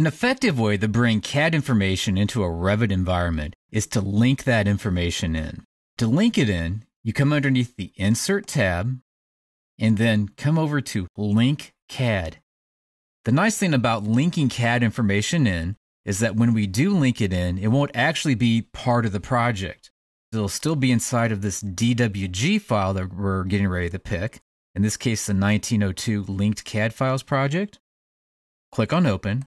An effective way to bring CAD information into a Revit environment is to link that information in. To link it in, you come underneath the Insert tab and then come over to Link CAD. The nice thing about linking CAD information in is that when we do link it in, it won't actually be part of the project. It'll still be inside of this DWG file that we're getting ready to pick. In this case, the 1902 linked CAD files project. Click on Open.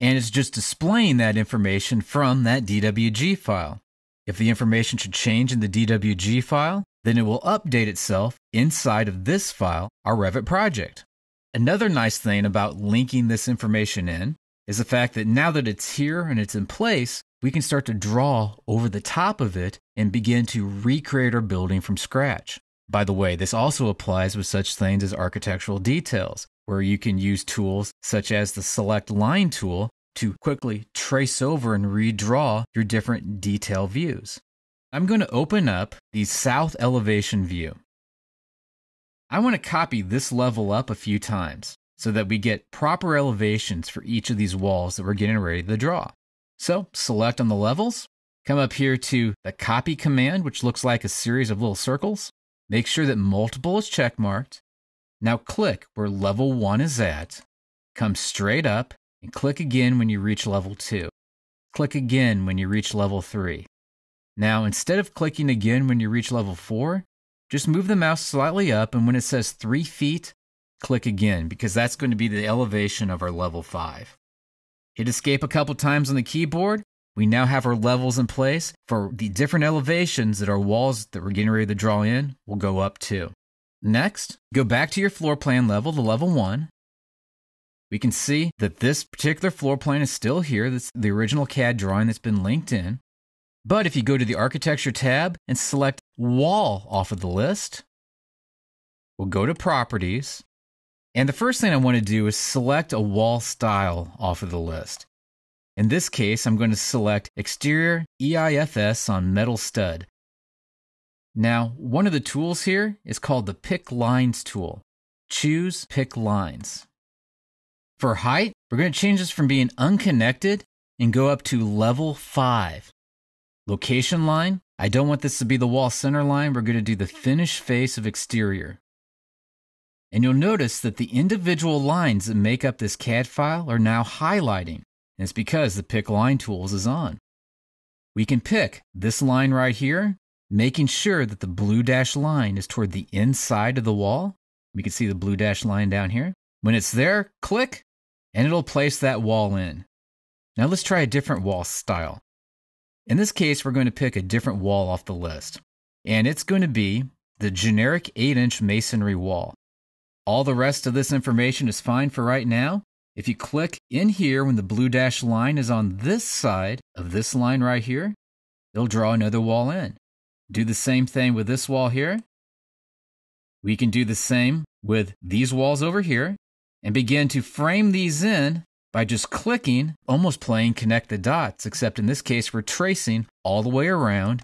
And it's just displaying that information from that DWG file. If the information should change in the DWG file, then it will update itself inside of this file, our Revit project. Another nice thing about linking this information in is the fact that now that it's here and it's in place, we can start to draw over the top of it and begin to recreate our building from scratch. By the way, this also applies with such things as architectural details, where you can use tools such as the Select Line tool to quickly trace over and redraw your different detail views. I'm going to open up the south elevation view. I want to copy this level up a few times so that we get proper elevations for each of these walls that we're getting ready to draw. So select on the levels, come up here to the copy command, which looks like a series of little circles. Make sure that multiple is checkmarked. Now click where level one is at, come straight up and click again when you reach level two. Click again when you reach level three. Now, instead of clicking again when you reach level four, just move the mouse slightly up, and when it says three feet, click again because that's going to be the elevation of our level 5. Hit escape a couple times on the keyboard. We now have our levels in place for the different elevations that our walls that we're getting ready to draw in will go up to. Next, go back to your floor plan level, the level 1. We can see that this particular floor plan is still here. That's the original CAD drawing that's been linked in. But if you go to the Architecture tab and select Wall off of the list, we'll go to Properties. And the first thing I want to do is select a wall style off of the list. In this case, I'm going to select Exterior EIFS on Metal Stud. Now, one of the tools here is called the Pick Lines tool. Choose Pick Lines. For height, we're going to change this from being unconnected and go up to level 5. Location line, I don't want this to be the wall center line. We're going to do the finish face of exterior. And you'll notice that the individual lines that make up this CAD file are now highlighting. And it's because the Pick Line Tools is on. We can pick this line right here, making sure that the blue dash line is toward the inside of the wall. We can see the blue dash line down here. When it's there, click, and it'll place that wall in. Now let's try a different wall style. In this case, we're going to pick a different wall off the list, and it's going to be the generic 8 inch masonry wall. All the rest of this information is fine for right now. If you click in here when the blue dash line is on this side of this line right here, it'll draw another wall in. Do the same thing with this wall here. We can do the same with these walls over here and begin to frame these in by just clicking, almost playing connect the dots, except in this case, we're tracing all the way around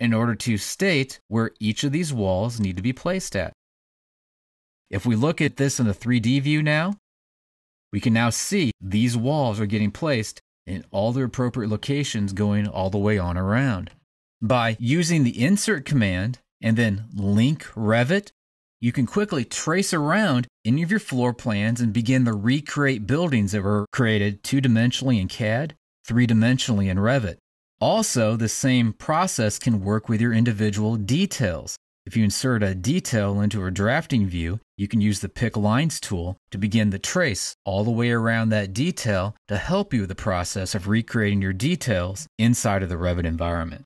in order to state where each of these walls need to be placed at. If we look at this in a 3D view now, we can now see these walls are getting placed in all their appropriate locations going all the way on around. By using the insert command and then link Revit you can quickly trace around any of your floor plans and begin to recreate buildings that were created two dimensionally in CAD, three dimensionally in Revit. Also, the same process can work with your individual details. If you insert a detail into a drafting view, you can use the Pick Lines tool to begin the trace all the way around that detail to help you with the process of recreating your details inside of the Revit environment.